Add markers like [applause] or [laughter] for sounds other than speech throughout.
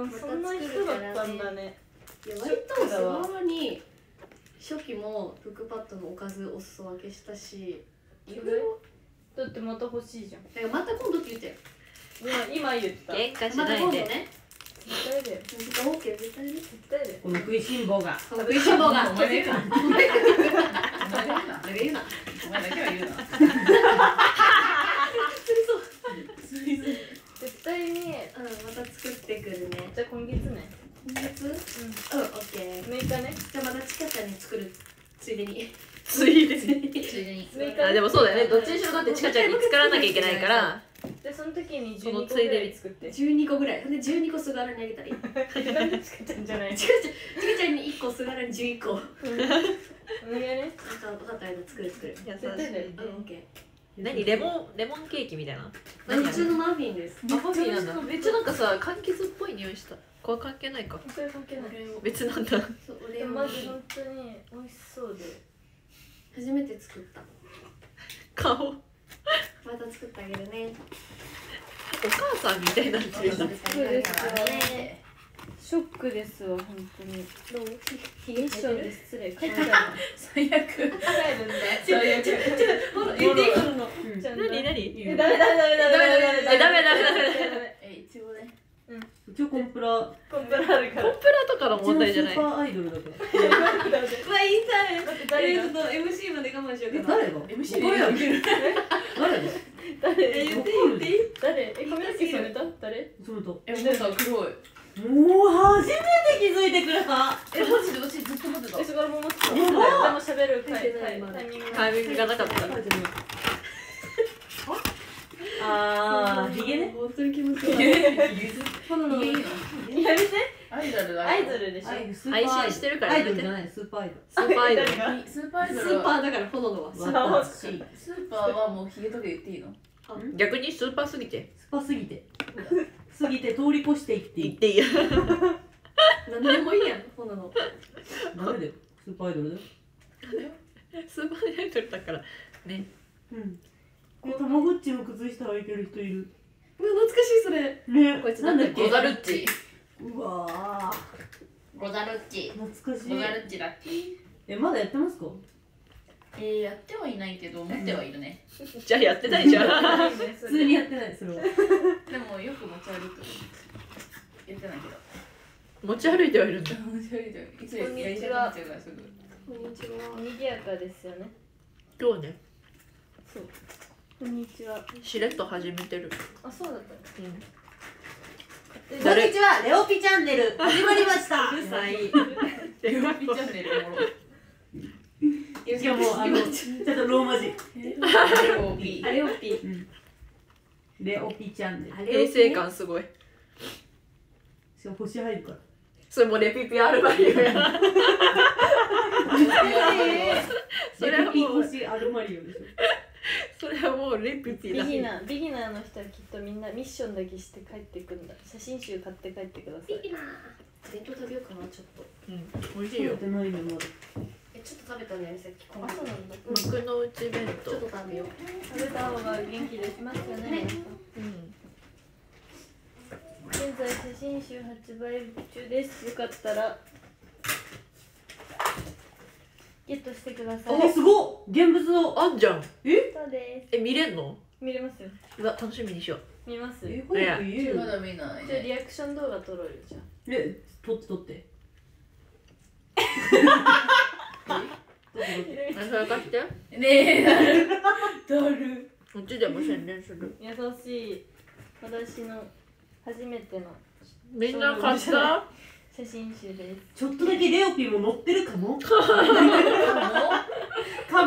分そんな人だったんだね。いや割とスマホに初期もクックパッドのおかずお裾分けしたし。だってまた欲しいじゃん。だからまた今度って言ってよ。今今言った。喧嘩しまたないで。今度ね絶対だよ。絶対 OK 絶対ね絶対だよ。この食いしん坊が。食いしん坊が。なお前が。言うなお前だけは言うな。絶対にうんまた作ってくるね。じゃあ今月ね。今月？うん。オッケー。6日ね。じゃあまたチカちゃんに作る。ついでに。ついでに。ついでに。6日。あでもそうだよね。どっちにしろだってちかちゃんに作らなきゃいけないから。[laughs] でその時にその12個ついでにぐらい作って。12個ぐらい。で12個すがらにあげたらいい。[laughs] なんでチカちゃんじゃないチカちゃんチカちゃんに1個すがらに11個。[laughs] お願いね。なんか分かったら作る作る。優しいうんオッケ何？レモンレモンケーキみたいな？ー何？普通のマフィンです。あマフィンなんだ。めっちゃなんかさ柑橘っぽい匂いした。これ関係ないか。それ関係ない。別なんだ。そうで俺ももマジ本当に美味しそうで。初めて作った。顔。おまた作ってあげるね。母さんみたいになってるそうですね。ショックですわ本当に。どう？ひミッションで失礼 [laughs] 最悪。帰るんだ最悪。ほら言っていい？ダメダメダメダメダメえダメダメダメ。ダメえいちごね。うちはコンプラ。うコンプラあるから。コンプラとかの問題じゃない。ーパーアイドルだからうわいいんだよ誰が？えちょっと MC まで我慢しようかな。え誰が？MC これや誰が？誰？え言っていい言っていい？誰？え髪の毛染めた誰？それと。えもうさ黒い。もう初めて気づいてくれた。えマジで？私ずっと待ってた。えそこからもう持ってたやばでも喋るタイミングがなかったあーひげね。本当に気持ち悪い。ほなのいいのやめて。アイドルだアイドル。でしょアイドルスーパーアイドル。配信してるからアイドルじゃないスーパーアイドル。スーパーアイドル。スーパーアイスドルーパーだからほののは。スーパー私ススーパーはもうヒゲとか言っていいの？逆にスーパーすぎて。ーパーすぎて。すぎて通り越していっていい。言っていいよ何でもいいやんほの。のダメだよスーパーアイドルだよスーパーアイドルだからね。うんえたまごっちの靴下履いてる人いる。うわ懐かしいそれ。ね。こいつなんだっけ？ゴザルッチ。うわー。ゴザルッチ。懐かしい。ゴザルッチだっけえまだやってますか？えー、やってはいないけど持ってはいるね。[laughs] じゃあやってないじゃん。普通にやってないそれは。[laughs] でもよく持ち歩くやってないけど。持ち歩いてはいるんだ。持ち歩いていつやこんにちは。やりたくなっちゃうからすぐ。こんにちは。賑やかですよね。今日ね。そうこんにちは。しれっと始めてる。あそうだったうん。えこんにちはレオピチャンネル。始まりました。うるさい。[laughs] ユーピチャンネルおもろしかもあのちょっとローマ字。レオピ。あれオッピレオピチャンネル。衛生感すごい。しかも星入るから。それもレピピアルバリオやそれはもう星アルマリオでしょ [laughs] それはもうレピピだ。ビギナービギナーの人はきっとみんなミッションだけして帰ってくんだ。写真集買って帰ってください。いいな弁当食べようかなちょっと。うん美味しいよ。食べてないねまだえちょっと食べたねさっき。このあそうなんだ。幕の内弁当。ちょっと食べよう。食べた方が元気出しますよね。ね。うん。現在写真集発売中です。よかったらゲットしてください。えすごっ。現物のあんじゃん。そうです。え見れんの？見れますよ。うわ楽しみにしよう。見ます。えじ早く言えよまだ見ない。ゃあリアクション動画撮ろうよじゃあ。え撮って撮って。あそれ貸して？ねえだる。だる。こっちでも宣伝する。優しい。私の初めての。みんな買った？写真集です。ちょっとだけレオピも乗ってるかも？も？か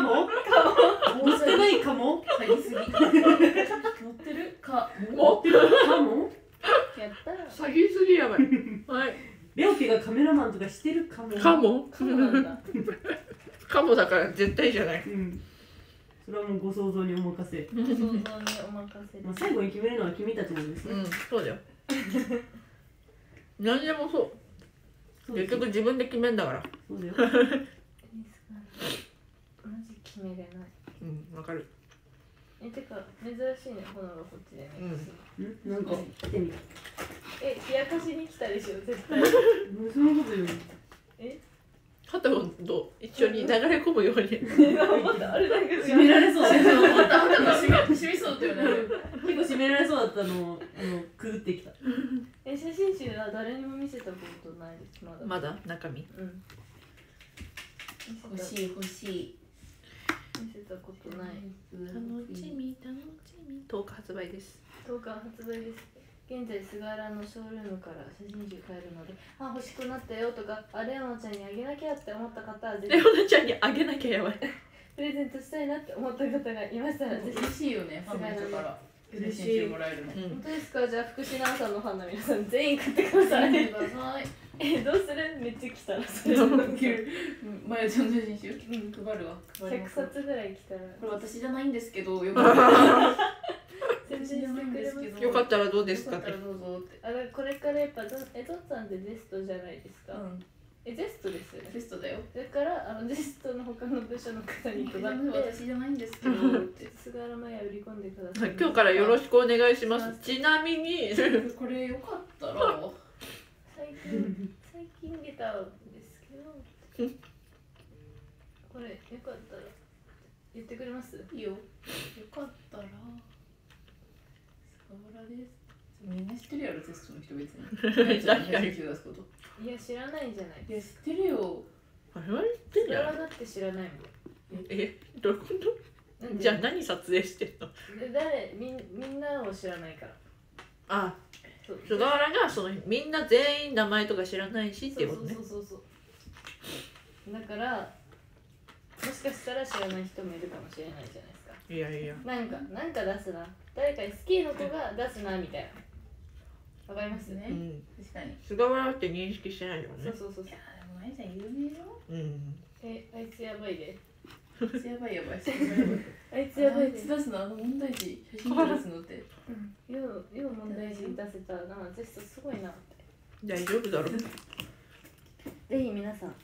も？乗ってないかも。詐欺すぎ。乗ってる。かおかも？やった。ら詐欺すぎやばい。はい。レオピがカメラマンとかしてるかも？かも。そうなんだ。かもだから絶対じゃない。うん。それはもうご想像にお任せ、想像にお任せまあ、最後に決めるのは君たちなんですね、うんそうだよ。何でもそう結局自分で決めんだから。そうだよ。マジ決めれない。うんわかる。えてか珍しいね炎がこっちでメイクする、んなんか。来てみたえ冷やかしに来たでしょ絶対。そんなこと言うのハタゴンと一緒に流れ込むように。あれだけど。閉められそう。だったまたあんたのしみしみそうだよね。結構閉められそうだったのをあのくぐってきた。え写真集は誰にも見せたことないです。まだ。まだ？中身？うん。欲しい欲しい。見せたことない。楽しみ楽しみ。10日発売です。10日発売です現在菅原のショールームから写真集買えるのであ欲しくなったよとかあレオナちゃんにあげなきゃって思った方はぜひ。レオナちゃんにあげなきゃやばい。[laughs] プレゼントしたいなって思った方がいましたらぜひ。嬉しいよねファンの人から。写真集もらえるの。うん。本当ですか？じゃあ福士奈緒さんのファンの皆さん全員買ってください。ください。[laughs] えどうする？めっちゃ来たらそれ。まやちゃんの写真集？うん。配るわ。配り100ます。冊ぐらい来たらこれ私じゃないんですけどよかったら宣伝してくれますよかったらどうですかって。よかったらどうぞって。あれこれからやっぱえゾンさんってゼストじゃないですか、うん。えゼストですよね。テストだよ。だからあのゼストの他の部署の方に配って。私じゃないんですけど菅原マヤ売り込んでください。今日からよろしくお願いします。ちなみに。これよかったら。最近最近出たんですけど。これよかったら言ってくれます？いいよ。よかったら菅原です。みんな知ってるやろテストの人別に。確かすこといや知らないんじゃない？いや知ってるよ。あれは言ってんじ菅ゃん原だって知らないもんえどういうことじゃあ何撮影してんので？誰みんみんなを知らないから。あそう。菅原がそのみんな全員名前とか知らないしっていうことね。そうそうそうそう。だからもしかしたら知らない人もいるかもしれないじゃないですかいやいや。なんかなんか出すな。誰か好きの子が出すなみたいな。わかります？ね。うん。確かに。い菅原って認識してないよね。そうそうそうそう。やでもまやちゃん有名よ。うん。えあいつやばいで。やばいやばいやばいあいつやばいで？あいつ [laughs] 出すのあの問題児。写真集出すのって。ようよう問題児出せたな。ゼストすごいなって。大丈夫だろ。[laughs] ぜひ皆さん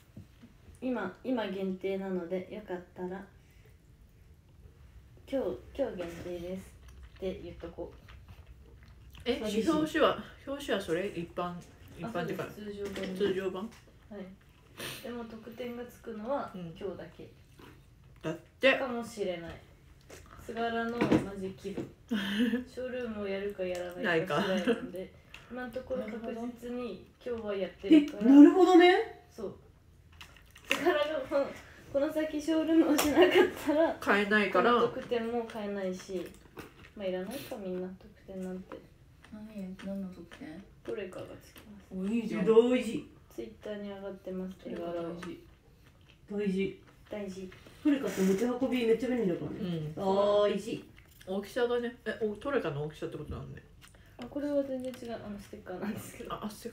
今今限定なのでよかったら今日今日限定ですって言っとこう。え表紙は表紙はそれ？一般一般っていうかあそうです。通常版。通常版？はい。でも特典がつくのはうん。今日だけ。だって。かもしれない。菅原のマジ気分 [laughs] ショールームをやるかやらないか次第なんで今のところ確実に今日はやってえるから。なるほどね。そう。菅原がこのこの先ショールームをしなかったら買えないこから。の特典も買えないしまあいらないかみんな特典なんて。何何の特典どれかがつきます。おいいじゃん。大事。ツイッターに上がってます手柄は。大事。大事。大事。トレカって持ち運びめっちゃ便利だからうねん。大事。大きさがね。えおトレカの大きさってことなんねあこれは全然違う。あのステッカーなんですけど。ああせ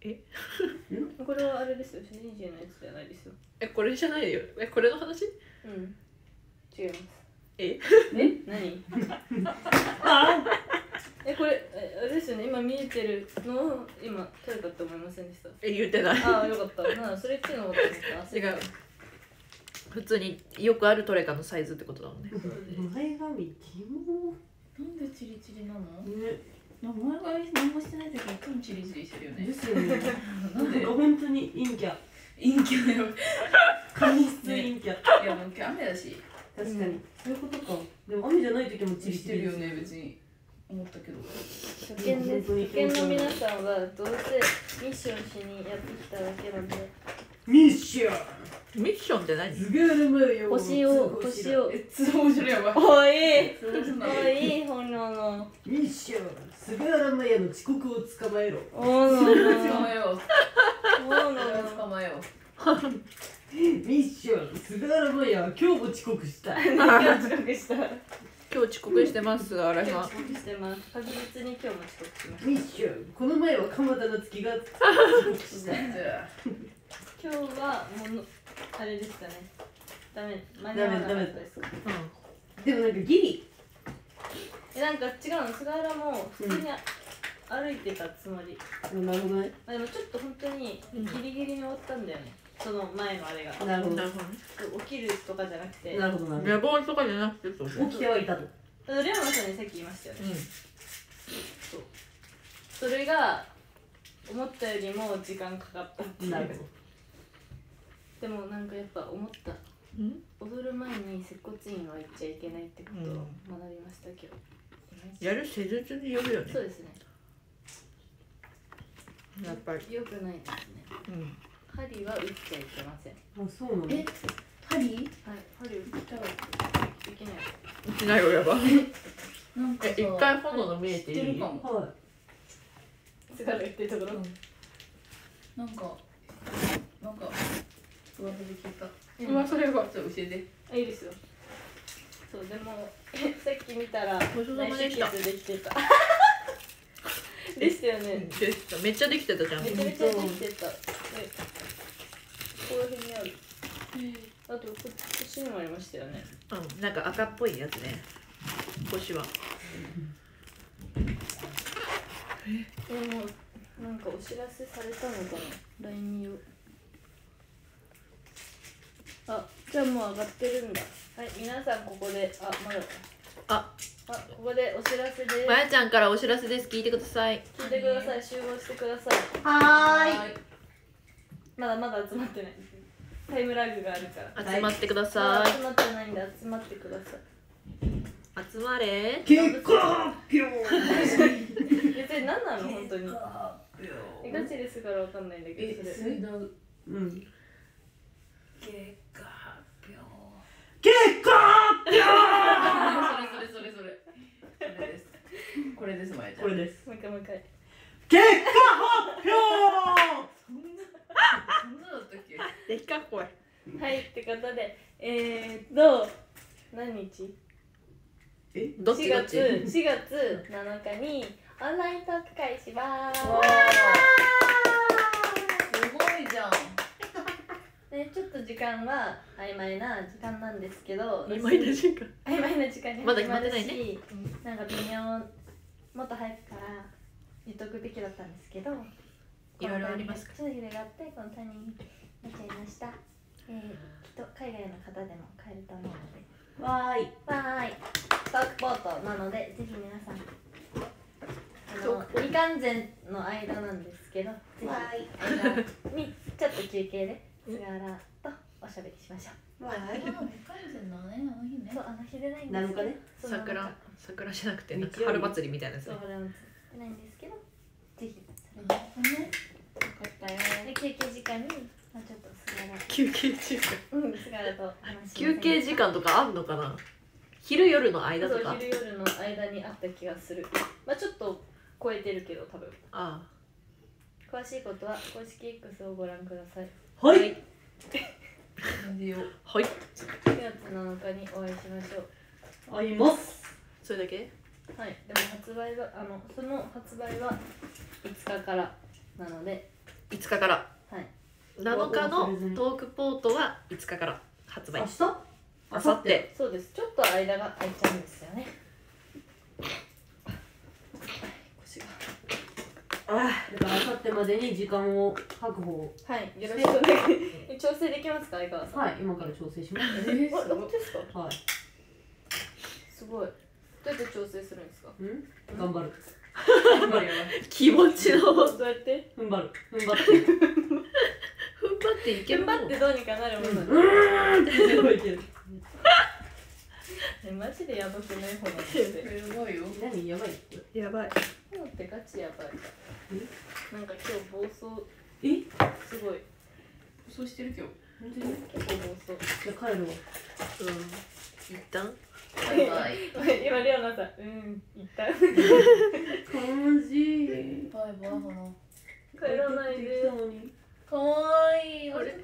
か [laughs] これはあれですよ。主人公のやつじゃないですよ。えこれじゃないよ。えこれの話？うん。違います。え？え？何？[laughs] えこれえあれですよね。今見えてるのを今撮れたって思いませんでした？え言ってない。ああよかった。なあそれっていうの違 [laughs] う普通によくあるトレカのサイズってことだもんね。前髪キモ。なんでチリチリなの？ね名前が何もしてない時いつもチリチリしてるよね。ですよね。なんで？本当に陰キャ。陰キャだよ。髪質陰キャ。いやもう今日雨だし。確かに。そういうことか。でも雨じゃない時もチリチリしてるよね別に思ったけど初見です初見の皆さんはどうせミッションしにやってきただけなんでミッションミッションって何星を星をえ通報しろやばいおいおい本能のミッション菅原麻也の遅刻を捕まえろ。捕まえよ。うの捕まえよ。ミッション。菅原麻也は今日も遅刻した今日遅刻した。今今日遅刻してますあれが日遅刻してます。確実に今日も遅刻しましミッション。この前は鎌田夏樹が遅刻した。今日はものあれでしたね。ダメ。間に合わなかったですでもなんかギリえなんか違うの？菅原も普通に歩いてたつもり、なるほどね。まあ、でもちょっと本当にギリギリに終わったんだよね、その前のあれが。なるほど。なるほどね起きるとかじゃなくて。なるほどなる寝坊とかじゃなくて起きてはいたと。レオナさんにさっき言いましたよね、うん。そう。それが思ったよりも時間かかったっていう。なるほど。でもなんかやっぱ思った。うん？踊る前に接骨院は行っちゃいけないってことを学びましたけど、やる施術によるよね。そうですね。やっぱり。よくないですね。うん。針は打っちゃいけません。あそうなのえ針？はい針打ったらできない。しないよやばなんか一回炎の見えているかも。は津軽言ってるところ、なんかなんか噂で聞いた。うん。うわそれはちょっと教えて。あいいですよそうでもさっき見たらごちそうさまでした。内出血できてた。[laughs] でしたよね、めっちゃできてたじゃん。めちゃめちゃできてた。でここら辺にある。あとここっちにもありましたよね。うん。なんか赤っぽいやつね。腰は。でもなんかお知らせされたのかな？LINE をあじゃあもう上がってるんだ。はい皆さんここであまだ。あ。あここでお知らせです。まやちゃんからお知らせです。聞いてください。聞いてください。集合してください。はーい。まだまだ集まってない。タイムラグがあるから。集まってくだまさい。だ集まってないんで集まってください。集まれ。結果発表。別に何なの？本当に。えガチですからわかんないんだけえどそれ。水道うん。結結果発 [laughs] それそれそれそれ。これです。これですまやちゃん。これです。もう一回もう一回結果発表 [laughs] そんなそんなだったっけ？できかっこいはいってことでえー、っと何日？え？4どっちどっ月ち？4月7日にオンライントーク会します。わー。すごいじゃんね、ちょっと時間は曖昧な時間なんですけど今いな時間。曖昧な時間にまだ決まってないね。し、なんか微妙もっと早くから言っとくべきだったんですけどいろいろありますか？ちょっといろいろあってこのタイミングになっちゃいました、えー、きっと海外の方でも買えると思うので。わーい。わーい。トークポートなのでぜひ皆さんあの未完全の間なんですけどぜひわ間にちょっと休憩で菅原とおしゃべりしましょう。あ未完全なねあの日ね。そうあの日でないんですけど。7日ね。桜か。桜じゃなくてなんか春祭りみたいなやつね。そうこれは出ないんですけどぜひ。それなるほどね。よかったよ。で休憩時間に、まあ、ちょっと菅原休憩時間。うん菅原と話し休憩時間とかあんのかな？昼夜の間そうとか昼夜の間にあった気がする。まあちょっと超えてるけど多分。あ。詳しいことは公式 X をご覧くださいはい。はい。4月7日にお会いしましょう。会います。それだけ？はい。でも発売はあのその発売は5日からなので。5日から。はい。7日のトークポートは5日から発売。明日？あさってそうです。ちょっと間が空いちゃうんですよね腰があだから明後日までに時間を確保はいよろしくお願い。[laughs] 調整できますか相川さん。はい今から調整します。えー、あすごい本当ですか？はい。すごい。どうやって調整するんですか？うん？頑張る。頑張るよ。気持ちのど踏んうやって。踏ん張る。踏ん張って。[laughs] 張っていける頑張ってどうにかなるもんなんだ、うーん。っ [laughs] てすごいけどえマジでやばくない方なって。すごいよ。何やばいって？やばい。今ってガチやばい。なんか今日暴走。え？すごい。そうしてる今日。本当に？結構暴走。じゃあ帰るわ。うん。一旦？バイバイ。今レオナさん。うん一旦。悲しい。バイバイ。かな帰らないで。帰ってきたのにかわいい。あれ？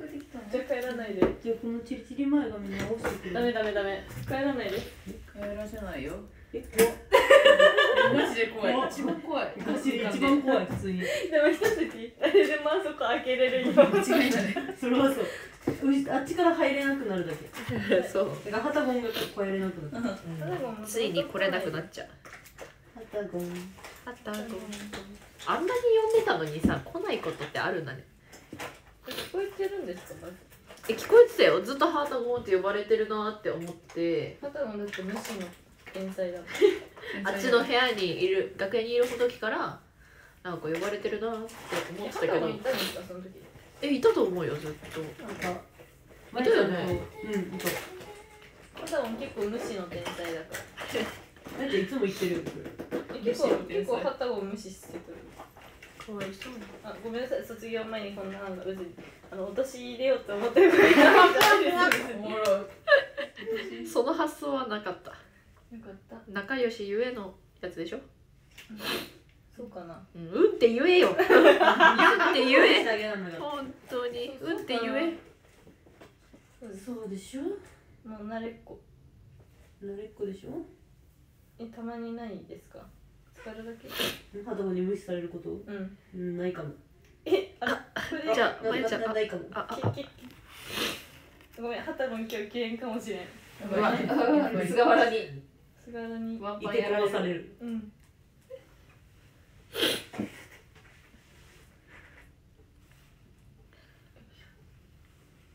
じゃあ帰らないで。じゃあこのチリチリ前髪直してくれダメダメダメ。帰らないで。帰らせないよ。え怖っ。マジで怖い。一番怖い。一番怖い普通に。でも一時誰でもあそこ開けれる今間違いだねそれはそう。あっちから入れなくなるだけ。[laughs] そう。だからハタゴンが越えれなくなる。ついに来れなくなっちゃう。ハタゴンあったあんなに呼んでたのにさ来ないことってあるんだねこえてるんですか？え聞こえてたよ。ずっとハータゴンって呼ばれてるなって思って。パタゴンだって無視の天才だ [laughs] あっちの部屋にいる楽屋にいる時からなんか呼ばれてるなって思えってたけど。えいたと思うよずっと。なんかいたよね。うんいた。パタゴン結構無視の天才だから。だっていつも言ってる結構結構パタゴン無視してくるかわいそうあごめんなさい卒業前にこんななんか別にあの陥れようと思ってる [laughs] その発想はなかったよかった？仲良しゆえのやつでしょ？そうかな。うん、うんって言えよ。うんって言え。本当に。そううんって言え。そうですそうでしょ？もう慣れっこ。慣れっこでしょ？えたまにないですか？疲れるだけ。ハトに無視されること？うん。うんないかも。えあこれじゃあなまゆちゃんあなないかも。ああけけごめんハタゴン今日機嫌かもしれん。[laughs] 菅原に。菅原に。ワンパンやられる殺される。うん。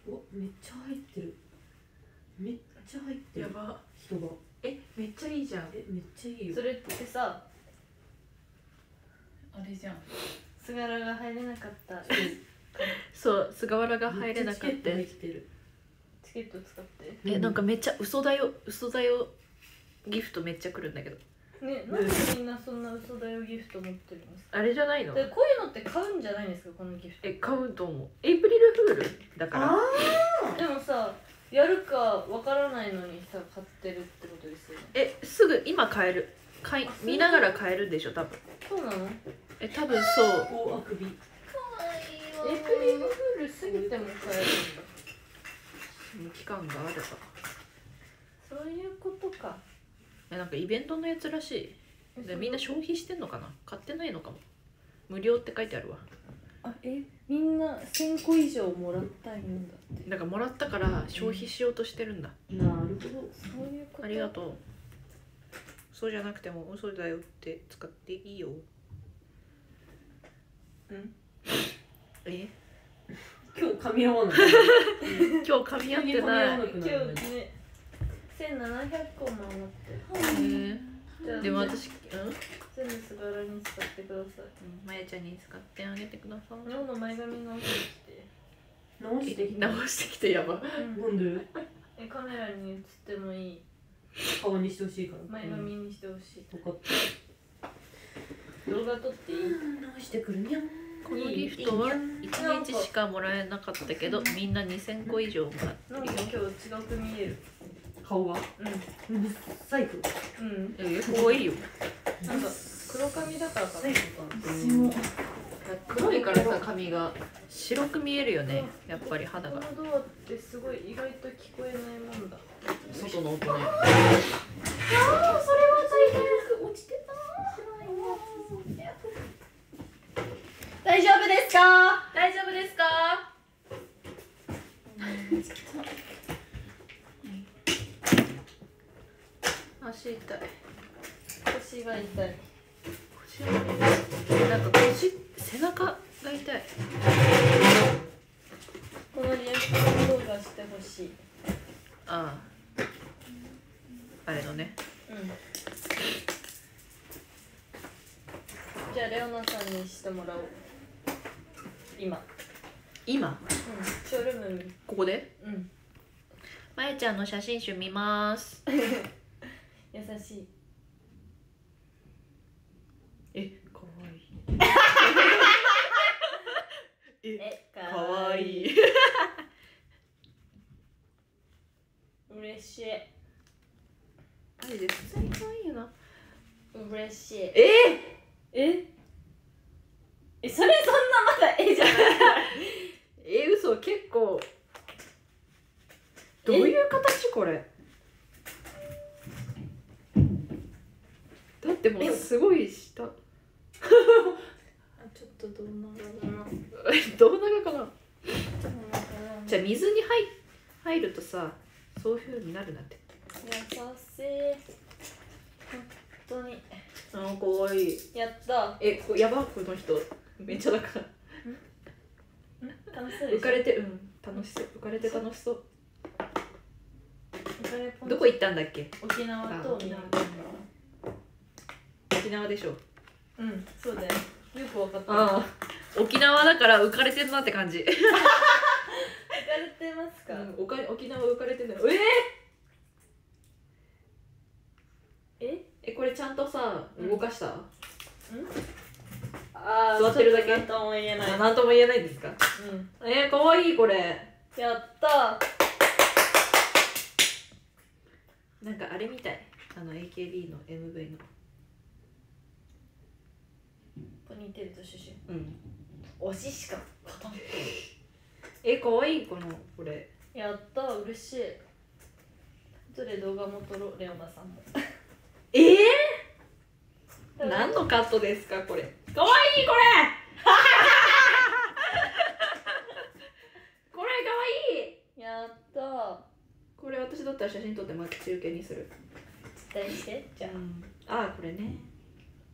おめっちゃ入ってる。めっちゃ入ってる。ば。人が。えめっちゃいいじゃん。えめっちゃいいよ。それってさあれじゃん。菅原が入れなかった。そう菅原が入れなかっめちゃチケットた入ってる。チケット使って。えなんかめっちゃ嘘だよ。嘘だよ。ギフトめっちゃ来るんだけど。ねなんでみんなそんな嘘だよギフト持ってるんですかあれじゃないの？でこういうのって買うんじゃないんですかこのギフトえ買うと思う。エイプリルフールだから。でもさやるかわからないのにさ買ってるってことですよね。えすぐ今買える。買いあ見ながら買えるんでしょ多分そう。なのえ多分そう。大あくびエイプリルフール過ぎても買えるんだ期間があればそういうことかえなんかイベントのやつらしい。でみんな消費してんのかな？買ってないのかも。無料って書いてあるわあえみんな1000個以上もらったいんだって。だからもらったから消費しようとしてるんだ。なるほど。そういうこと。ありがとうそうじゃなくても嘘だよって使っていいよ。うん？え？今日噛み合わない今日噛み合ってない今日ね1700個も持ってる。えじゃあでも私うん？全部すがらに使ってください。まやちゃんに使ってあげてくださ今日の前髪直してきて。直してきた。直してきてやば。なんで？えカメラに映ってもいい？顔にしてほしいから。前髪にしてほしい。分かった。動画撮っていい？直してくるにゃん。このギフトは1日しかもらえなかったけどみんな2000個以上もらなんか今日違く見える。顔が？うブッサイクんうん。え可愛いよ。なんか黒髪だからかな黒いからさ髪が。白く見えるよねやっぱり肌が。このドアってすごい意外と聞こえないもんだ。外の音ね。大丈夫ですか？大丈夫ですか？足痛い。腰が痛い。腰が痛い。なんか腰背中が痛い。このリアクション動画してほしい。ああ。あれのね。うん。じゃあレオナさんにしてもらおう。今。今？うんショールームにここで？うん。まやちゃんの写真集見ます。[laughs] 優しい。えかわいい [laughs] えかかわいい。[laughs] 嬉しい。マジで普通にかわいいよな。嬉しい。え？え？えそれそんなまだ絵じゃない。[laughs] え嘘結構。どういう形これ？だってもうすごい下。[laughs] ちょっとどんなだな胴長かな？じゃあ水に入入るとさそういうふうになるなって。優しい。本当に。あかわいやった。えこやばくの人。めっちゃだから。浮かれてうん。楽しそう。浮かれて楽しそう。どこ行ったんだっけ？沖縄と沖縄。沖縄でしょ。うんそうだよ。よく分かった。沖縄だから浮かれてんなって感じ。浮かれてますか、うん、か沖縄浮かれてんだよ。えー、え？えこれちゃんとさ動かした、うん？あ座ってるだけ？なんとも言えない。なんとも言えないですか、うん、えー、かわいいこれ。やったなんかあれみたい。あの AKB の MV の。ポニーテールとシュシュ。うん。推ししか語ってえ可愛いこのこれ。やった嬉しい。どれ動画も撮ろうレオナさんも。ええー、何のカットですかこれ。可愛いこれ！[laughs] これ可愛い！やった。これ私だったら写真撮って待ち受けにする。伝えしてじゃあ、うん、ああこれね。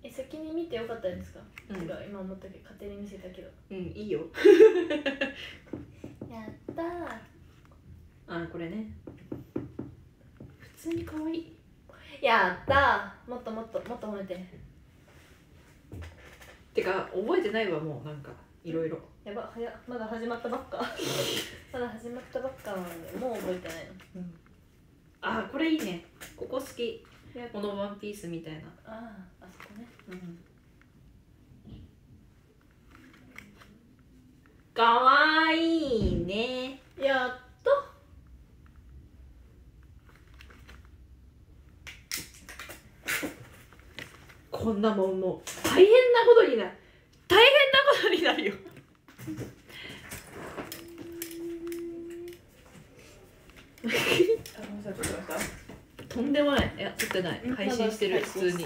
え先に見てよかったんですか、うん、今思ったけど勝手に見せたけど。うんいいよ。[laughs] やったあこれね。普通に可愛い。やったもっともっともっと褒めて。てか覚えてないわもうなんかいろいろ。やば早まだ始まったばっか。[laughs] まだ始まったばっかなんでもう覚えてないの、うん、あこれいいね。ここ好き。このワンピースみたいな。ああそこね。かわいいね。やっとこんなもんもう大変なことになる。大変なことになるよ。とんでもない。いや撮ってない。配信してる普通に。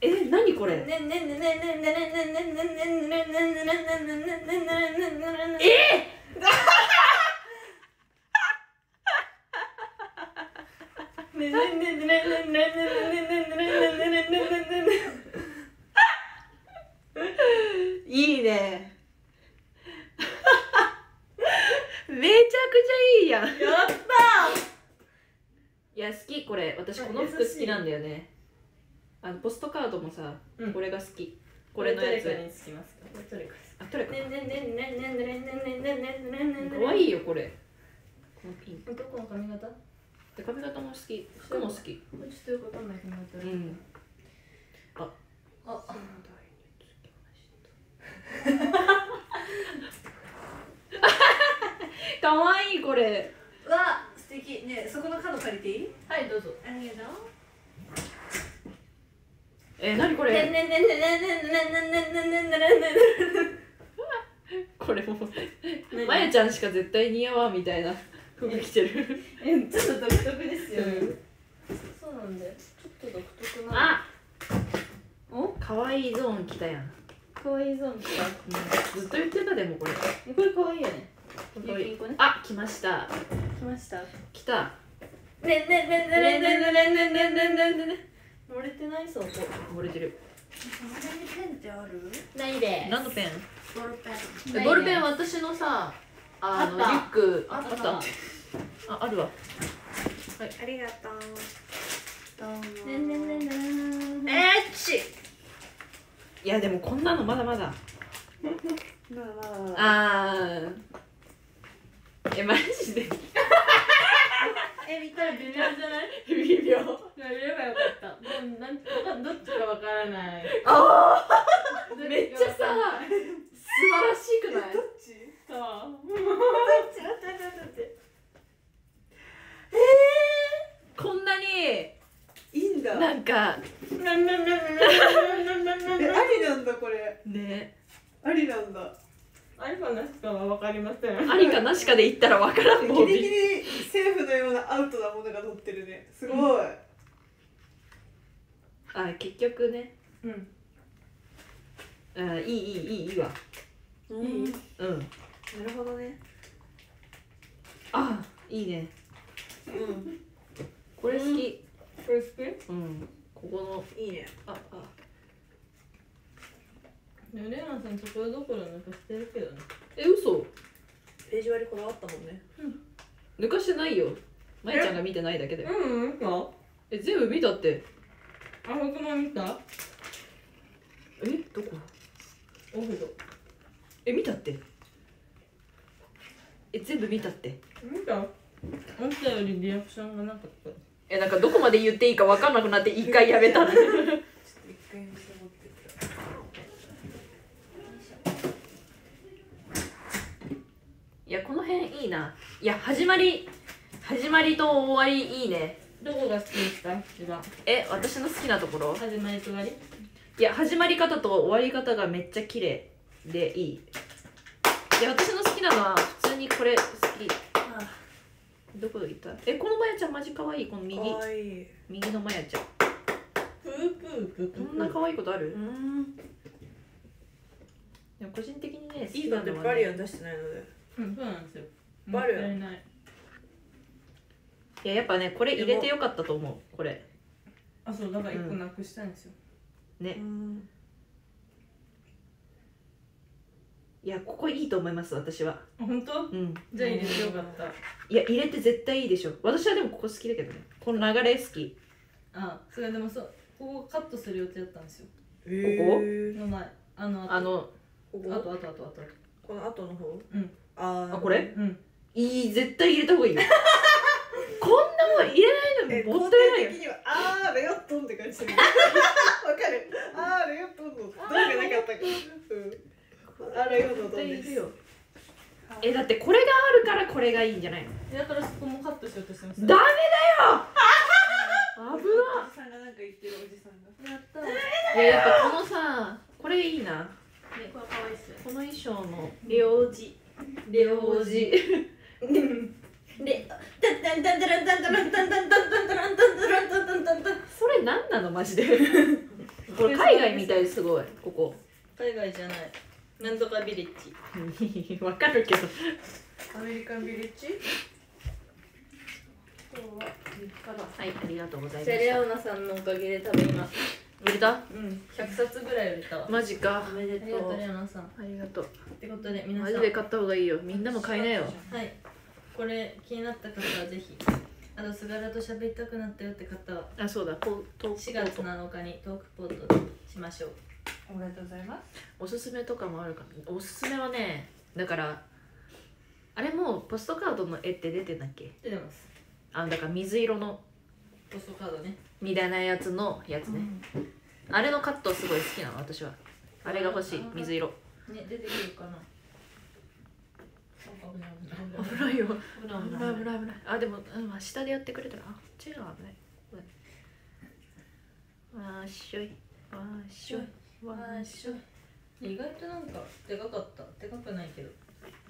え、なにこれ？いいねめちゃくちゃいいやんやったいや好きこれ私この服好きなんだよねあのポストカードもさ、うん。これが好き。ここれのやつかにつきますかこれどれかですあどれかねねねねねねねねねねねねかわいいよこれこのピンクどこの髪型で髪型も好き服も好きちょっとよくわかんない髪型うんああかわいいこれうわ素敵ねそこの角借りていいはいどうぞありがとうえ何こねねれねねねねねねねねねねこれもまやちゃんしか絶対似合わんみたいな服着てるえちょっと独特ですよねそうなんだよちょっと独特なあおかわいいゾーン来たやん、可愛いゾーン来ずっと言ってたでもこれこれ可愛いよねかわいいピンクねあ来ました来ました来たねねねねねねねねねねねねね漏れてないそう。こ漏れてるペンってある？ないで。何のペン？ボールペン。ボールペン私のさあのリュック。ああった。あああるわ。ありがとう。どうも。ねねねねえっちいやでもこんなのまだまだ。[laughs] まあまあ。あー。えマジで？え見たら微妙じゃない？微妙。やればよかった。もうなんとどっちかわからない。あー！めっちゃさ素晴らしくない？そうこんなにいいんだなんかえありなんだこれねありなんだありかなしかは分かりません。ありかなしかで言ったらわからんもうギリギリセーフのようなアウトなものが乗ってるね。すごい、あ結局ね。うん。あいいいいいいいいわ。うん。うん。なるほどね。あいいね。うん。これ好き。これ好き？うん。ここの。いいね。ああレナさんそこどころ抜かしてるけどね。え嘘？ページ割りこだわったもんね。抜かしてないよ。まゆちゃんが見てないだけだよ。うんうんか？え全部見たって。あ僕も見た？えどこ？お風呂え見たって。え全部見たって。見た？思ったよりリアクションがなかった。えなんかどこまで言っていいか分かんなくなって一回やめた。ちょっと一回見せ持っていやこの辺いいな。いや始まり始まりと終わりいいね。どこが好きでした一番。え私の好きなところ？始まりと終わり？いや始まり方と終わり方がめっちゃ綺麗でいい。いや私の好きなのは普通にこれ好き。どこ行った？えこのまやちゃんマジ可愛い？この右。右のまやちゃん。プープープープこんな可愛いことある？うん。でも個人的にね好きなのは、ね、バリアン出してないのでうん。そうなんですよ。バルもったいない。いややっぱねこれ入れてよかったと思う。これ。あそうだから一個なくしたんですよ、ね。うん。いやここいいと思います私は。あ本当？うん。じゃあ入れてよかった。いや入れて絶対いいでしょ。私はでもここ好きだけどね。この流れ好き。あそれでもそう。ここカットする予定だったんですよ。へー。の前。あのあのここ？あとあとあとあと。この後の方？うんあー。あこれ？うん。いい絶対入れた方がいいよ。[laughs] こんなもん入れないえのもったいない的にはあーレオットンって感じする。[laughs] わかる。あーレオットンのどうがなかった。かうん。あーレオットンですよえだってこれがあるからこれがいいんじゃないの？だからそこもカットしようとしてました。ダメだよ！[laughs] 危おじさんがなんか言ってるおじさんが。やった。ないややっぱこのさこれいいな。ねこれ可愛いっすよ。この衣装の領事領事でタンタンタンタランタンタランタンタンタンタンタランタンタランタンタンタンタンそれ何なのマジでこれ海外みたいすごいここ海外じゃないなんとかビレッジわかるけどアメリカンビレッジ今日はいありがとうございまセしたレオナさんのおかげで食べます売れた？うん。100冊ぐらい売れたわ。マジか。おめでありがとうレオナさん。っありがとう。てことで皆さん。マジで買った方がいいよ。みんなも買いなよ。はい。これ気になった方はぜひ。あと菅原と喋りたくなったよって方は。あそうだ。ポトーク4月7日にトークポットでしましょう。おめでとうございます。おすすめとかもあるかなおすすめはねだからあれもうポストカードの絵って出てんだっけ？出てます。あだから水色のポストカードね。みたいなやつのやつね、あれのカットすごい好きなの私は。あれが欲しい水色。ね出てくるかな。危ない危ない。危ないよ。危ない危ない危ない。危ない危ないあでも、うん、まあ下でやってくれたら。あ違うねわーっしょい。わーっしょい。わーっしょい。意外となんかでかかった。でかくないけど。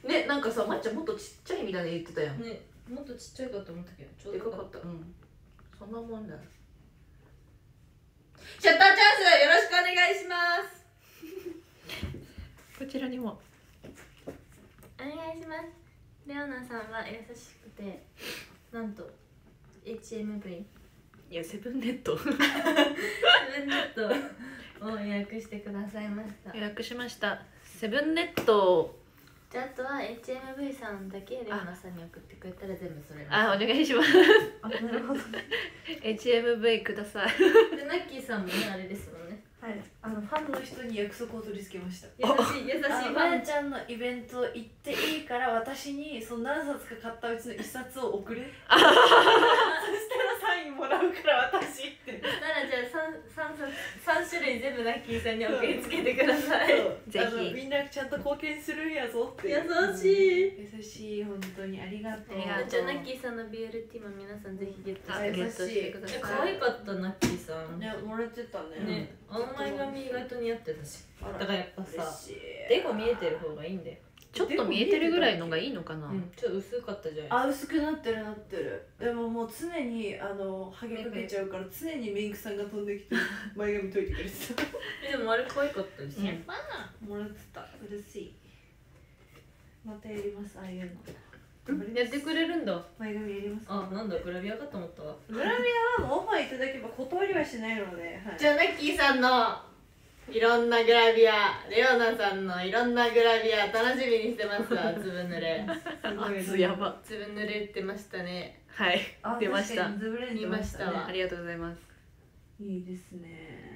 ねなんかさまっちゃんもっとちっちゃいみたいに言ってたやん。ねもっとちっちゃいかと思ったけどちょうでどかかった。うんそんなもんだシャッターチャンスよろしくお願いします。こちらにも。お願いします。レオナさんは優しくてなんと HMV いやセブンネット。セブンネットを予約してくださいました。予約しました。セブンネットじゃああとは HMV さんだけレオナさんに送ってくれたら全部それあお願いします。あなるほど。HMV ください。でナッキーさんもねあれですもんね。はい。あのファンの人に約束を取り付けました優しい優しいあのファンまやちゃんのイベント行っていいから私にその何冊か買ったうちの1冊を送れそしたらサインもらうから私って。ならじゃあ 3, 3, 三種類全部ナッキーさんに送りつけてください。ぜひ。みんなちゃんと貢献するんやぞって優しい。優しい本当に。ありがとう。じゃあナッキーさんの BLT も皆さんぜひゲットあしてゲットしてくだえさい。可愛かったナッキーさん。ねもらってたね。ねあの前髪意外と似合ってたしだからやっぱさデコ見えてる方がいいんだよちょっと見えてるぐらいのがいいのかな、うんちょっと薄かったじゃん。あ薄くなってるなってる。でももう常にあのハゲかけちゃうから常にメイクさんが飛んできて [laughs] 前髪解いてくれてた。えでもあれ可愛かったですね、もらってた。嬉しい。またやりますああいうの。やってくれるんだ。前髪やりますあなんだグラビアかと思ったわ。グラビアはもうオファーいただければ断りはしないので、はい、じゃあナッキーさんのいろんなグラビアレオナさんのいろんなグラビア楽しみにしてますわ [laughs] ずぶ濡れ。熱やば。ずぶ濡れってましたね。はい。あ出ました。確かにズブレン見ましたわ。ありがとうございます。いいですね。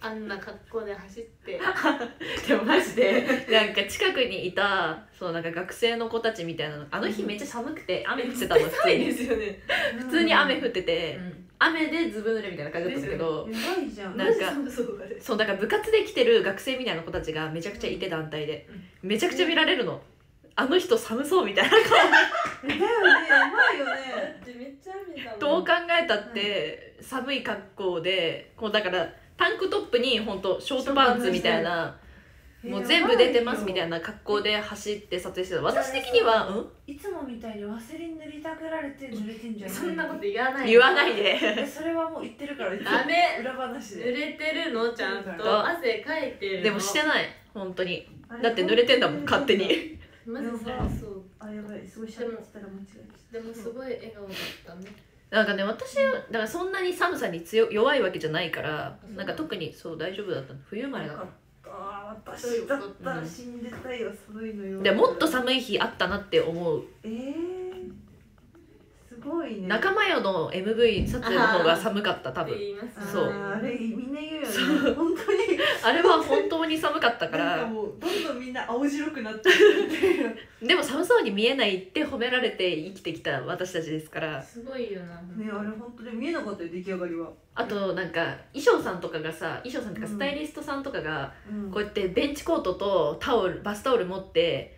あんな格好で走って。[laughs] でもマジでなんか近くにいたそうなんか学生の子たちみたいなのあの日めっちゃ寒くて雨降ってたの普通に。[laughs] すよね。普通に雨降ってて、うん雨でずぶ濡れみたいな感じだったんだけどやばいじゃん。なんかそうだから部活で来てる学生みたいな子たちがめちゃくちゃいて団体で。めちゃくちゃ見られるの。あの人寒そうみたいな顔。えだよね。やばいよね。めっちゃ雨だもんどう考えたって寒い格好でこうだからタンクトップに本当ショートパンツみたいなもう全部出てますみたいなな格好で走って撮影してた。私的には、うん、いつもみたいにワセリン塗りたくられて濡れてんじゃない？そんなこと言わない言わないで。[laughs] えそれはもう言ってるからダメ。裏話濡でれてるの？ちゃんと。汗かいてるの？でもしてない。本当に。だって濡れてんだもん勝手に。[laughs] マジさそう。あやばい。すごい喋ってたら間違えでもすごい笑顔だったね。なんかね私はだからそんなに寒さに強弱いわけじゃないからなんか特にそう大丈夫だったの。冬生まれだからあー私だったら死んでたよ寒いのよでもっと寒い日あったなって思う。えー、すごいね。仲間よの MV 撮影の方が寒かった多分。そう。あれみんな言うよね。本当に。あれは本当に寒かったから。かもうどんどんみんな青白くなってでも寒そうに見えないって褒められて生きてきた私たちですから。すごいよなねあれ本当に見えなかったよ出来上がりは、あとなんか衣装さんとかがさ衣装さんとかうんスタイリストさんとかがうん。こうやってベンチコートとタオルバスタオル持って「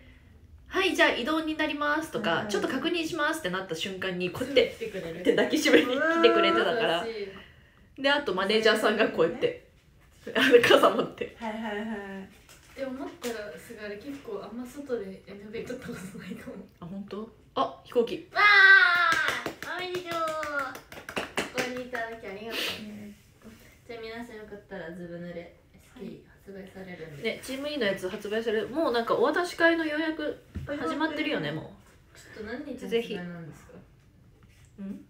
はいじゃあ移動になります」とか、はいはいちょっと確認します」ってなった瞬間にこうやってって抱きしめに来てくれてたからであとマネージャーさんがこうやってあの傘持って。はいはいはい。でも思ったらすごいあれ結構あんま外で MV 撮ったことないかも。あ本当？あ飛行機。わあおめでとう。ここにいただきありがとう。じゃあ皆さんよかったらずぶ濡れ好き発売されるんで、ねチーム E のやつ発売されるもうなんかお渡し会の予約始まってるよねもちょっと何日発ぜひ売なんですか？ううん？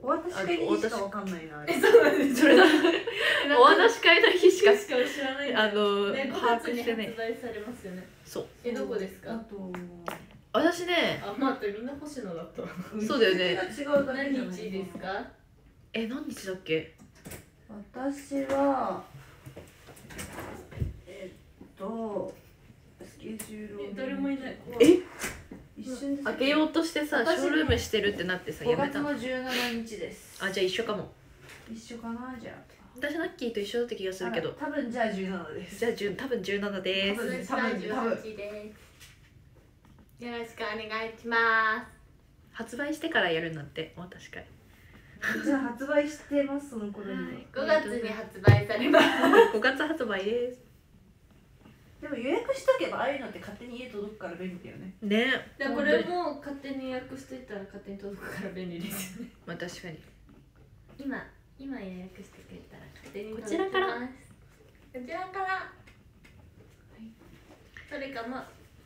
お渡し会にしかわかんないな。あれそうなんです。それだ。お渡し会の日しかしか知らない。あのね、5把握してね。発売されますよね。そう。えどこですあかと私ねあまあみんな星野だった。わそうだよね。違う何日ですか？え何日だっけ？私はえっとスケジュールをえ誰もいない。え？一瞬で開けようとしてさシ私ョールームしてるってなってさや5めた月の17日です。あじゃあ一緒かも。一緒かなじゃ私ナッキーと一緒だった気がすあるけど。多分じゃあ17です。じゃあ10多分17です。多分私は18です。よろしくお願いしま発売してからやるんだってお渡し会じゃあ発売してますその頃に。は、す5月に発売されます。5月発売です。でも予約しとけばああいうのって勝手に家届くから便利だよね。ね。でこれも勝手に予約しといたら勝手に届くから便利ですよね。[laughs] まあ確かに。今今予約してくれたら勝手にこちらから。こちらから。どれかも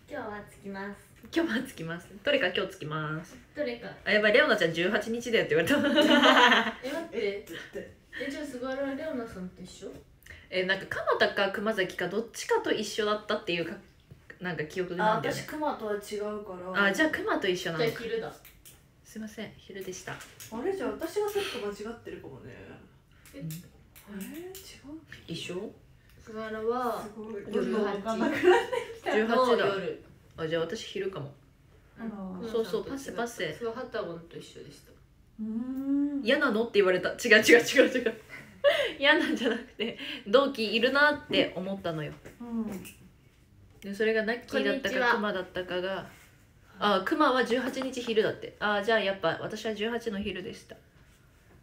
今日はつきます今日は着きます。どれか今日着きます。どれか。あやばいレオナちゃん18日だよって言われた。[laughs] え待って。えじゃあ菅原レオナさんと一緒？えなんか蒲田か熊崎かどっちかと一緒だったっていうかなんか記憶あなんだよね。私クマとは違うから。あじゃあ熊と一緒なじゃあのか昼だ。すいません昼でした。あれ？じゃあ私がセット間違ってるかもね。えあれ？違う？一緒？菅原はすごい。夜どんどん分かんなくなって18だ。夜あじゃあ私昼かも。そうそうパッセパッセそうハタゴンと一緒でした。うーん。嫌なの？って言われた。違う違う違う違う。嫌なんじゃなくて同期いるなって思ったのよ。うん。でそれがナッキーだったかクマだったかがあクマは18日昼だって。あじゃあやっぱ私は18の昼でした。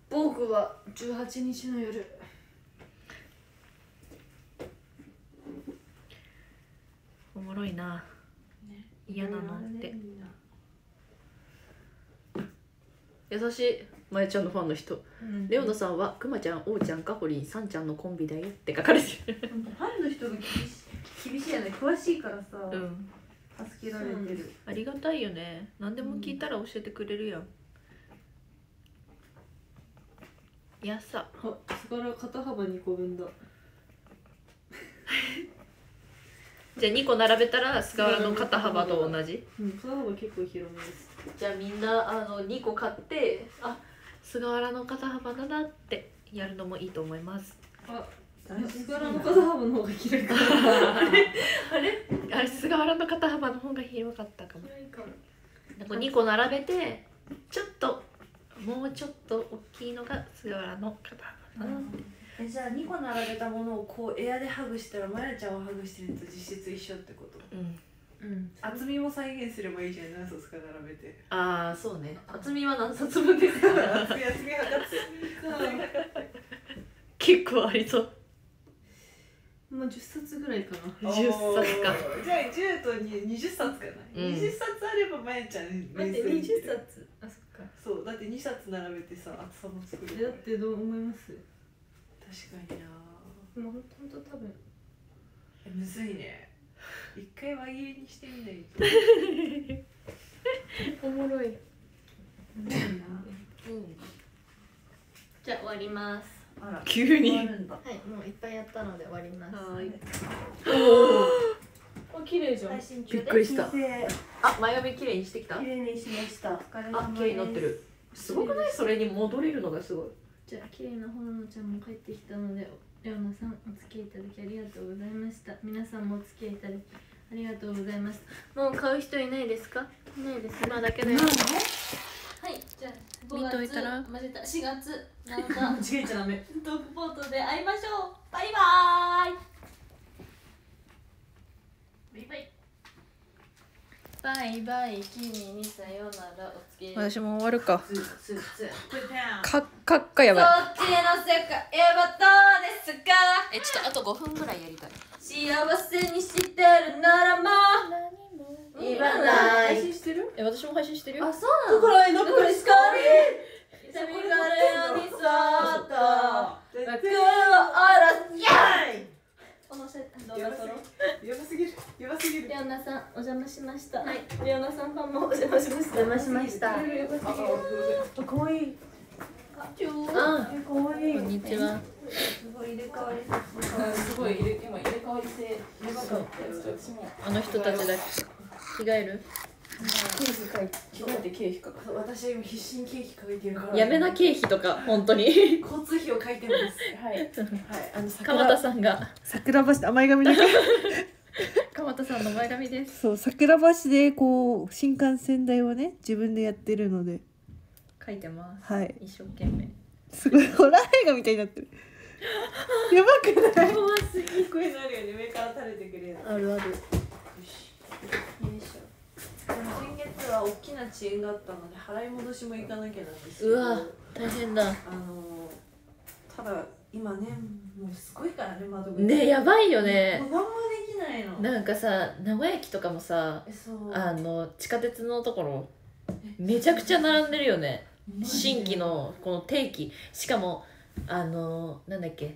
僕は18日の夜。ろいな嫌なのって。優しいまやちゃんのファンの人。レオナさんはくまちゃんおうちゃんかほりんさんちゃんのコンビだよって書かれてるファンの人が厳しい厳しいやね詳しいからさ、うん。助けられてる。ありがたいよね。何でも聞いたら教えてくれるやん、やさ。あすがら肩幅2個分だじゃあ2個並べたら菅原の肩幅と同じ？うん肩幅結構広めです。じゃあみんなあの2個買ってあ菅原の肩幅だなってやるのもいいと思います。あすがらの肩幅の方が広いか。ら [laughs] あれ菅原の肩幅の方が広かったかも。なんか。2個並べてちょっともうちょっと大きいのが菅原の肩幅だなってえじゃあ2個並べたものをこうエアでハグしたらまやちゃんをハグしてるのと実質一緒ってこと？うん。うん。厚みも再現すればいいじゃん。何冊か並べて。ああそうね。厚みは何冊分ですか？[laughs] 厚み厚み。測って結構ありそう。まあ10冊ぐらいかな。[laughs] 10冊か。じゃあ10と20冊かな、うん。20冊あればまやちゃん待って20冊。あそっか。そうだって2冊並べてさ厚さも作えるだってどう思います？確かにな。もうほんとほんと多分。えむずいね。一回輪切りにしてみないと。[laughs] おもろい。むずいなじゃあ終わります。あら。急に。はいもういっぱいやったので終わります。はい。[laughs] お綺麗じゃん。びっくりした。あ前髪きれいにしてきた？綺麗にしました。あ綺麗になってる。すごくない？それに戻れるのがすごいじゃあ綺麗なほののちゃんも帰ってきたのでレオナさんお付き合いいただきありがとうございました。皆さんもお付き合いいただきありがとうございます。もう買う人いないですか？いないです。今だけだよ。はい。じゃあ5見といたら？間違えた4月7日 [laughs] 間違えちゃダメ。トークポートで会いましょう。バイバーイ。バイバイバイバイ君にさよならお付き合い。私も終わるか。ツーツーツーかかっかやばいそっちの世界はどうですかえちょっとあと5分ぐらいやりたい幸せにしてるならもう言わない配信してるえ私も配信してるよあ、そうなのこれ残りスカリ痛みがれにそっと枠を下ろすやいこのせ動画撮ろうやばすぎる。やばすぎる。レオナさんお邪魔しました。はい。レオナさんファンもお邪魔しました。お邪魔しました。あかわいあかわいい。こんにちは。すごい入れ替わりすごい入れ今入れ替わり性やばかったです私もあの人たちだ着替える？経費書いて着替えて経費かか私は今必死にケーキ書いてるから。やめな経費とか本当に。交通費を書いてます。はい。はいあの鎌田さんが。桜橋甘い髪だけ [laughs] 鎌田さんの前髪です。そう桜橋でこう新幹線代をね自分でやってるので。書いてます。はい。一生懸命。すごい。ホラー映画みたいになってる。やばくない？怖すぎこういうのあるよね。上から垂れてくるやつ。あるある。よいし先月は大きな遅延があったので払い戻しも行かなきゃなんですけどうわ大変だ。あのただ今ねもうすごいからね窓口。ねやばいよね。何もできないの。なんかさ名古屋駅とかもさあの地下鉄のところめちゃくちゃ並んでるよね。新規のこの定期。しかもあのなんだっけ。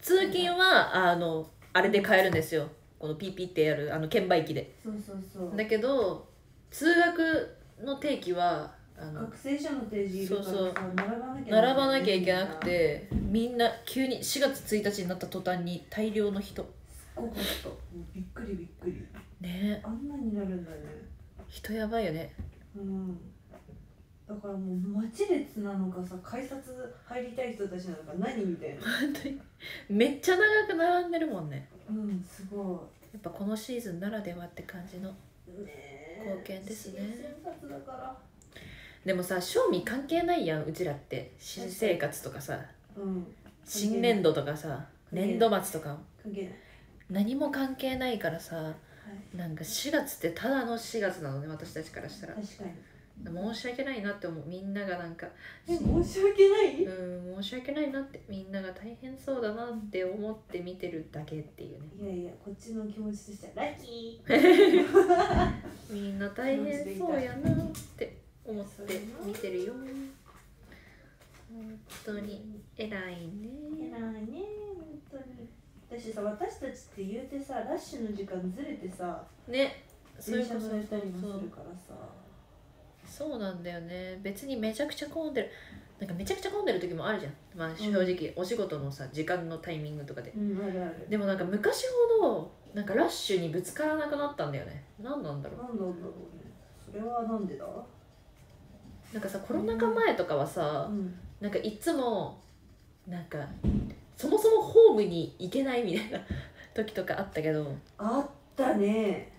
通勤はあのあれで買えるんですよこのピーピーってやるあの券売機で。そうそうそう。だけど通学の定期はあの学生証の提示いるからさそうそう。並ばなきゃ並ばなきゃいけなくてみんな急に4月1日になった途端に大量の人。すごかったびっくりびっくり。ね。あんなになるんだね。人やばいよね。うんだからもう待ち列なのかさ改札入りたい人たちなのか何みたいな。本当に。めっちゃ長く並んでるもんね。うんすごやっぱこのシーズンならではって感じの貢献ですね。でもさ賞味関係ないやんうちらって。新生活とかさうん。新年度とかさ年度末とか。関係ない。何も関係ないからさなんか4月ってただの4月なのね私たちからしたら。確かに申し訳ないなって思う。みんながなんかえ申し訳ない？うん申し訳ないなってみんなが大変そうだなって思って見てるだけっていうね。いやいやこっちの気持ちとしてはラッキー！[laughs] みんな大変そうやなって思って見てるよ。本当に偉いね。偉いね本当に。私さ私たちって言うてさラッシュの時間ずれてさねそうい電車乗れたりもするからさそうなんだよね。別にめちゃくちゃ混んでる。なんかめちゃくちゃ混んでる時もあるじゃん。まあ正直、お仕事のさ時間のタイミングとかで。うんあるある。でもなんか昔ほどなんかラッシュにぶつからなくなったんだよね。何なんだろなんなんだろうね。それはなんでだ？うなんかさコロナ禍前とかはさうん。なんかいつもなんかそもそもホームに行けないみたいな時とかあったけど。あったね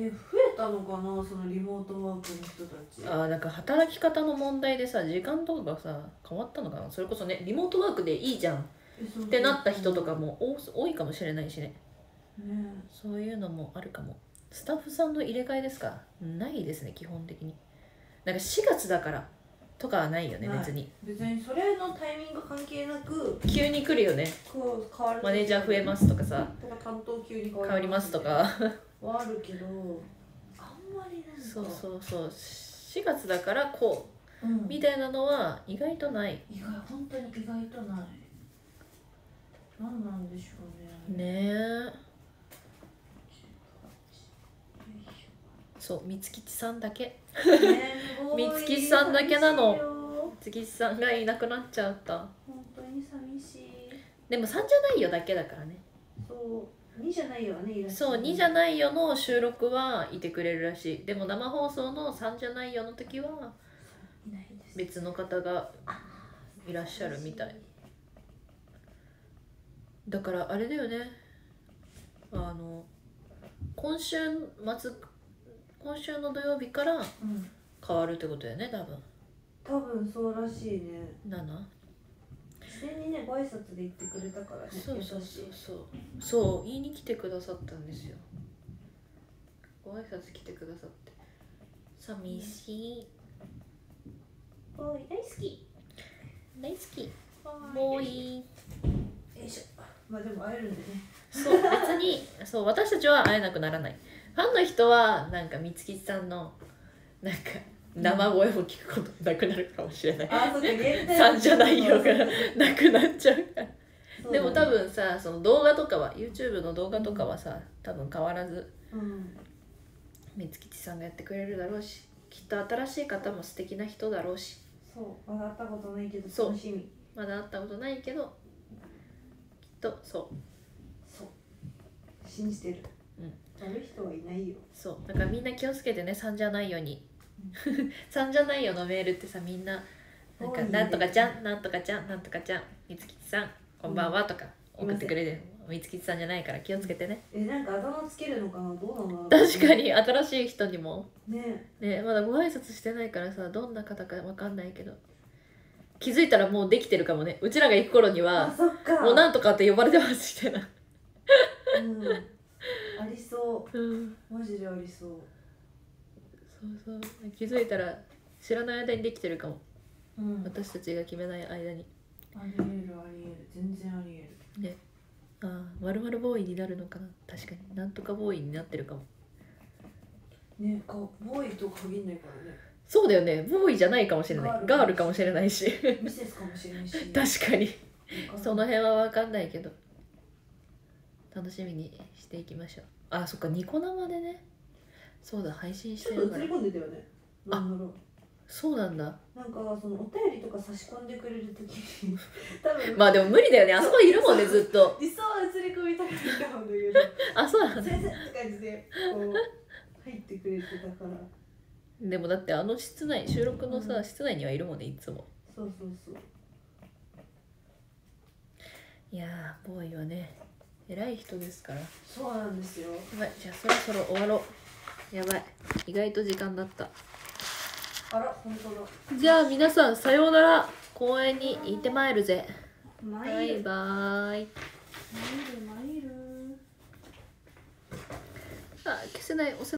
え増えたのかなそのリモートワークの人たち。あーなんか働き方の問題でさ時間とかがさ変わったのかな。それこそねリモートワークでいいじゃん。ってなった人とかも多多いかもしれないしね。ね。そういうのもあるかも。スタッフさんの入れ替えですか？ないですね基本的に。なんか4月だからとかはないよねない。別に。別にそれのタイミング関係なく急に来るよね。こう変わる。マネージャー増えますとかさ。とか担当急に変変わりますとかはあるけどあんまりなんか。そうそうそう。4月だからこうん。うみたいなのは意外とない。意外本当に意外とない。何なんでしょうねねえ。そう三吉さんだけ。三三月さんだけなの。三吉さんがいなくなっちゃった。本当に寂しい。でも3じゃないよだけだからね。そう2じゃないよねいらっしゃるそう2じゃないよの収録はいてくれるらしい。でも生放送の3じゃないよの時は別の方がいらっしゃるみたい。だからあれだよね。あの今週末今週の土曜日からうん。変わるってことだよね多分。多分そうらしいね。7? 事前にねご挨拶で言ってくれたからねそうそうそうそう。そう言いに来てくださったんですよ。ご挨拶来てくださって。寂しい。おい大好き。大好き。もういいよいしょ。まあでも会えるんでね。そう別にそう私たちは会えなくならない。ファンの人はなんか三月さんのなんか生声を聞くことなくなるかもしれない。あそうか限定3じゃないよがなくなっちゃうから。でも多分さその動画とかは YouTube の動画とかはさ多分変わらずうん。三月さんがやってくれるだろうしきっと新しい方も素敵な人だろうし。そうまだ会ったことないけどそう。楽しみ。まだ会ったことないけどきっとそう。そう。信じてる。うん。悪い人はいないよ。そう。だからみんな気をつけてね3じゃないように3じゃないよのメールってさみんななんか「多いね。なんとかちゃんなんとかちゃんなんとかちゃんみつきちさんこんばんは」とか送ってくれてみつきちさんじゃないから気をつけてね。えなんかあだ名つけるのかな？どうなの？確かに新しい人にも。ね。ねまだご挨拶してないからさどんな方かわかんないけど。気づいたらもうできてるかもね。うちらが行く頃にあはもうなんとかって呼ばれてますみたいな。うん。ありそう。ん。うマジでありそうそうそう。気づいたら知らない間にできてるかも。うん。私たちが決めない間に。ありえるありえる。全然ありえる。ああまるまるボーイになるのかな。確かに。なんとかボーイになってるかも。ねかボーイと限んないからね。そうだよね。ボーイじゃないかもしれない。ガールかもしれないし。ミセスかもしれないし。[laughs] 確かに。その辺は分かんないけど。楽しみにしていきましょう。あそっか。ニコ生でねそうだ配信しちょっと映りてるから込んでたよね。あなんだろう。そうなんだ。なんかそのお便りとか差し込んでくれるときに。[laughs] 多分。まあでも無理だよね。あそこいるもんねずっと。理想は映り込みたくないと思うんだけど。[laughs] あそうなんだ先生って感じでこう入ってくれてたから。でもだってあの室内収録のさ、うん。室内にはいるもんねいつも。そうそうそう。いやーボーイはね偉い人ですから。やそうなんですよ。ばいじゃあそろそろ終わろうやばい。意外と時間だった。あら本当だ。じゃあ皆さんさようなら。公園に行ってまいるぜ。マバイバーイあ消せない押せ